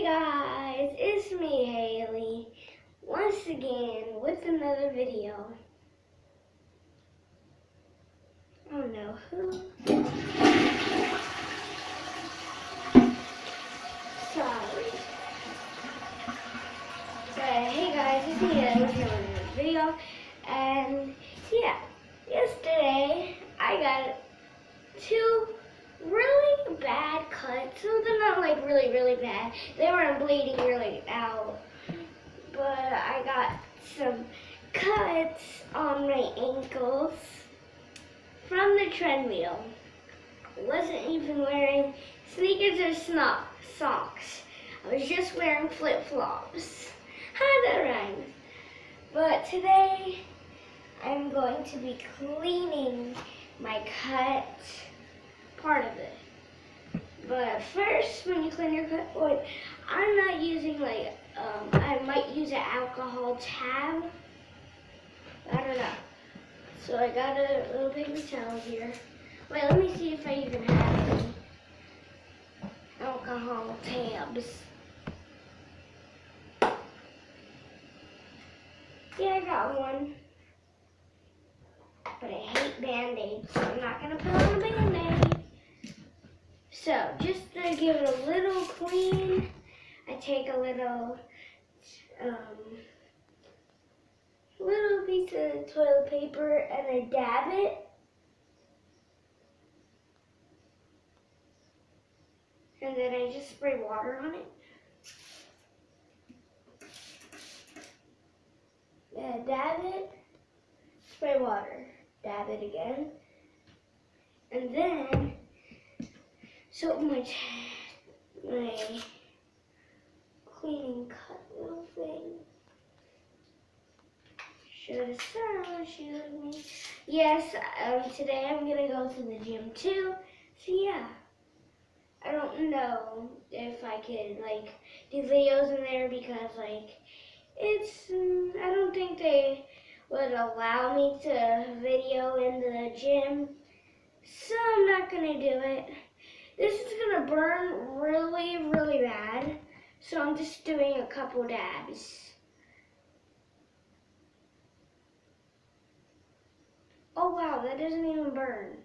Hey guys, it's me Haylee, once again with another video. Oh no, who? Sorry. But hey guys, it's me Haylee with another video. And yeah, yesterday I got two really bad cuts. So they're not like really, really bad. They weren't bleeding really out. But I got some cuts on my ankles from the treadmill. Wasn't even wearing sneakers or sno- socks. I was just wearing flip flops. How that rhymes. But today I'm going to be cleaning my cut part of it. But first, when you clean your cut, I'm not using like, um, I might use an alcohol tab. I don't know. So I got a little paper towel here. Wait, let me see if I even have any alcohol tabs. Yeah, I got one. But I hate band-aids, so I'm not gonna put on a band-aid. So, just to give it a little clean, I take a little, um, little piece of toilet paper and I dab it. And then I just spray water on it. Yeah, dab it, spray water, dab it again. And then so my my cleaning cut little thing. Should sound should me. Yes, um, today I'm gonna go to the gym too. So yeah. I don't know if I could like do videos in there because like it's mm, I don't think they would allow me to video in the gym. So I'm not gonna do it. This is gonna burn really, really bad. So I'm just doing a couple dabs. Oh wow, that doesn't even burn.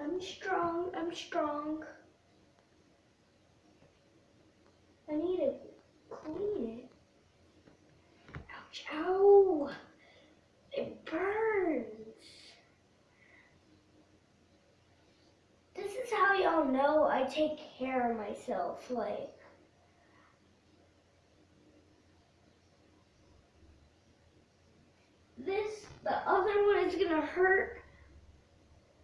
I'm strong, I'm strong. I need to clean it. Ouch, ow! It burns. This is how y'all know I take care of myself, like. This, the other one is gonna hurt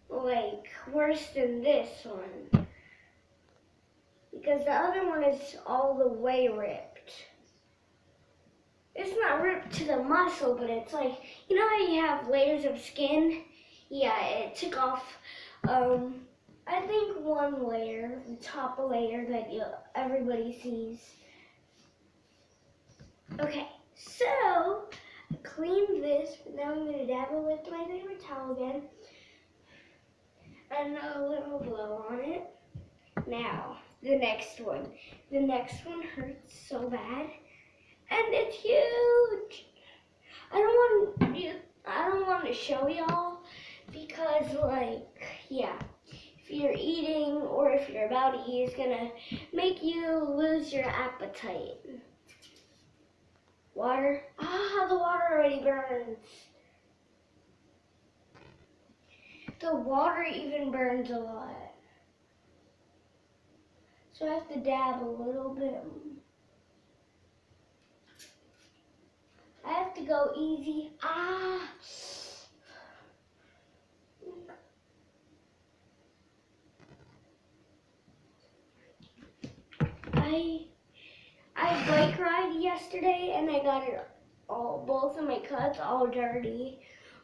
like worse than this one. Because the other one is all the way ripped. It's not ripped to the muscle, but it's like, you know how you have layers of skin? Yeah, it took off, um, I think one layer, the top layer that you, everybody sees. Okay, so I cleaned this, but now I'm going to dab it with my paper towel again and a little blow on it. Now, the next one. The next one hurts so bad, and it's huge. I don't want you. I don't want to show y'all because, like, yeah, you're eating or if you're about to eat, it's gonna make you lose your appetite. Water. Ah, the water already burns. The water even burns a lot. So I have to dab a little bit. I have to go easy. Ah! I I bike ride yesterday and I got it all both of my cuts all dirty.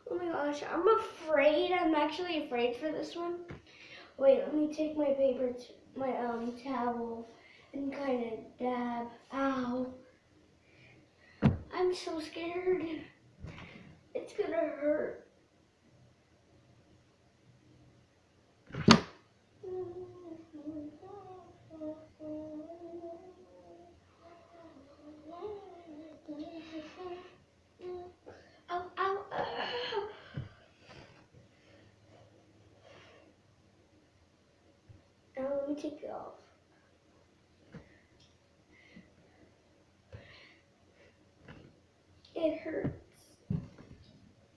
Oh my gosh, I'm afraid. I'm actually afraid for this one. Wait, let me take my paper, my um towel, and kind of dab. Ow! I'm so scared. It's gonna hurt. Mm. me take it off. It hurts.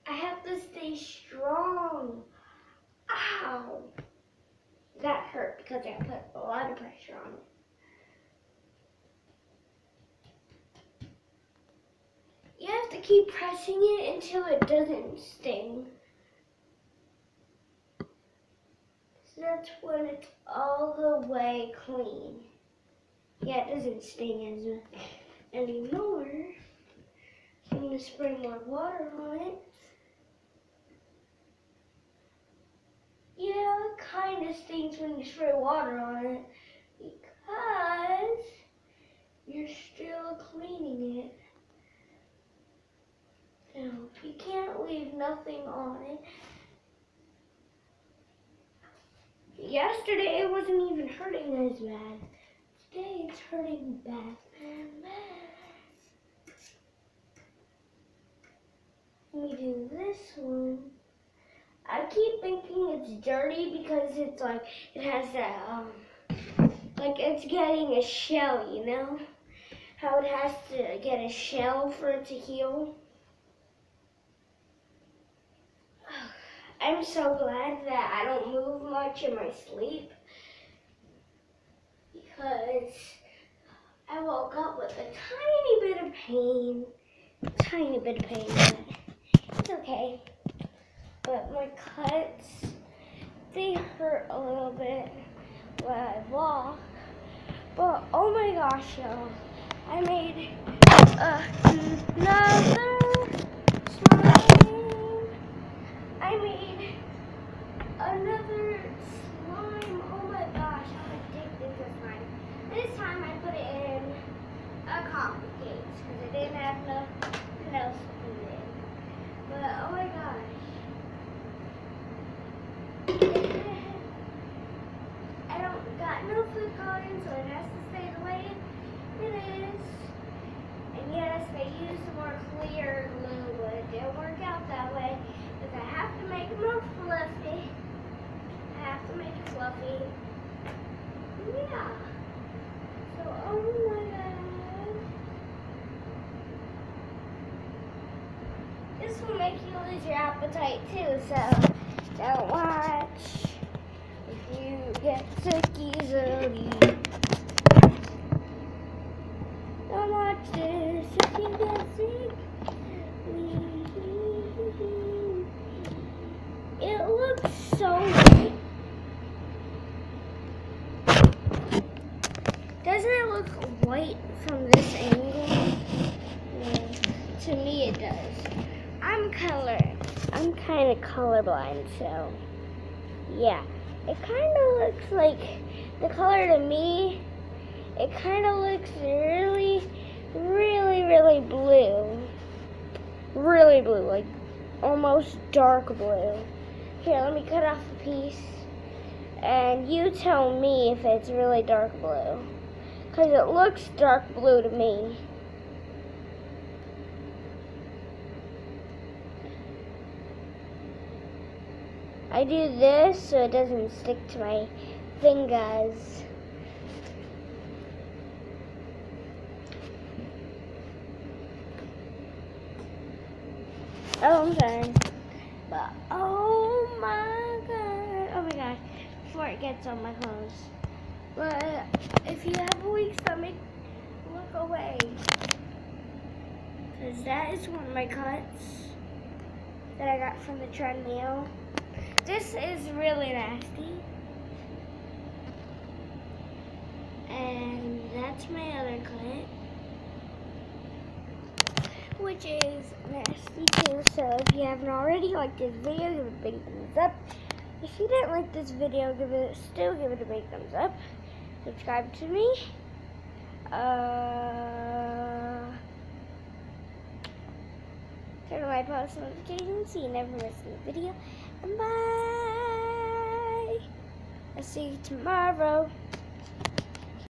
I have to stay strong. Ow. That hurt because I put a lot of pressure on it. You have to keep pressing it until it doesn't sting. So that's when it's all the way clean. Yeah, it doesn't sting as anymore. I'm going to spray more water on it. Yeah, it kind of stings when you spray water on it because you're still cleaning it. So you can't leave nothing on it. Yesterday it wasn't even hurting as bad. Today it's hurting bad. Let me do this one. I keep thinking it's dirty because it's like, it has that, um, like it's getting a shell, you know? How it has to get a shell for it to heal. I'm so glad that I don't move much in my sleep because I woke up with a tiny bit of pain. Tiny bit of pain, it's okay. But my cuts, they hurt a little bit when I walk. But oh my gosh, y'all, I made another I made another slime. Oh my gosh, how addicted this slime. This time I put it in a coffee case because I didn't have nothing else to put it in. But oh my gosh. I don't got no food coloring, so it has to stay the way it is. And yes, I used more clear glue, but it didn't work out that way. Because I have to make it more fluffy. I have to make it fluffy. Yeah. So, oh my god. This will make you lose your appetite too, so don't watch. If you get sick easily. Don't watch this if you get sick. It looks so white. Doesn't it look white from this angle? To me it does. I'm color. I'm kind of colorblind, so yeah. It kind of looks like the color to me. It kind of looks really, really, really blue. Really blue, like almost dark blue. Here, let me cut off a piece. And you tell me if it's really dark blue. Because it looks dark blue to me. I do this so it doesn't stick to my fingers. Oh, I'm sorry. But, oh my god. Oh my god. Before it gets on my clothes. But, if you have a weak stomach, look away. Because that is one of my cuts that I got from the treadmill. This is really nasty. And that's my other cut which is nasty too. So if you haven't already liked this video, give it a big thumbs up. If you didn't like this video, give it still give it a big thumbs up. Subscribe to me. Uh, turn on my post notifications so you never miss a video. Bye. I'll see you tomorrow.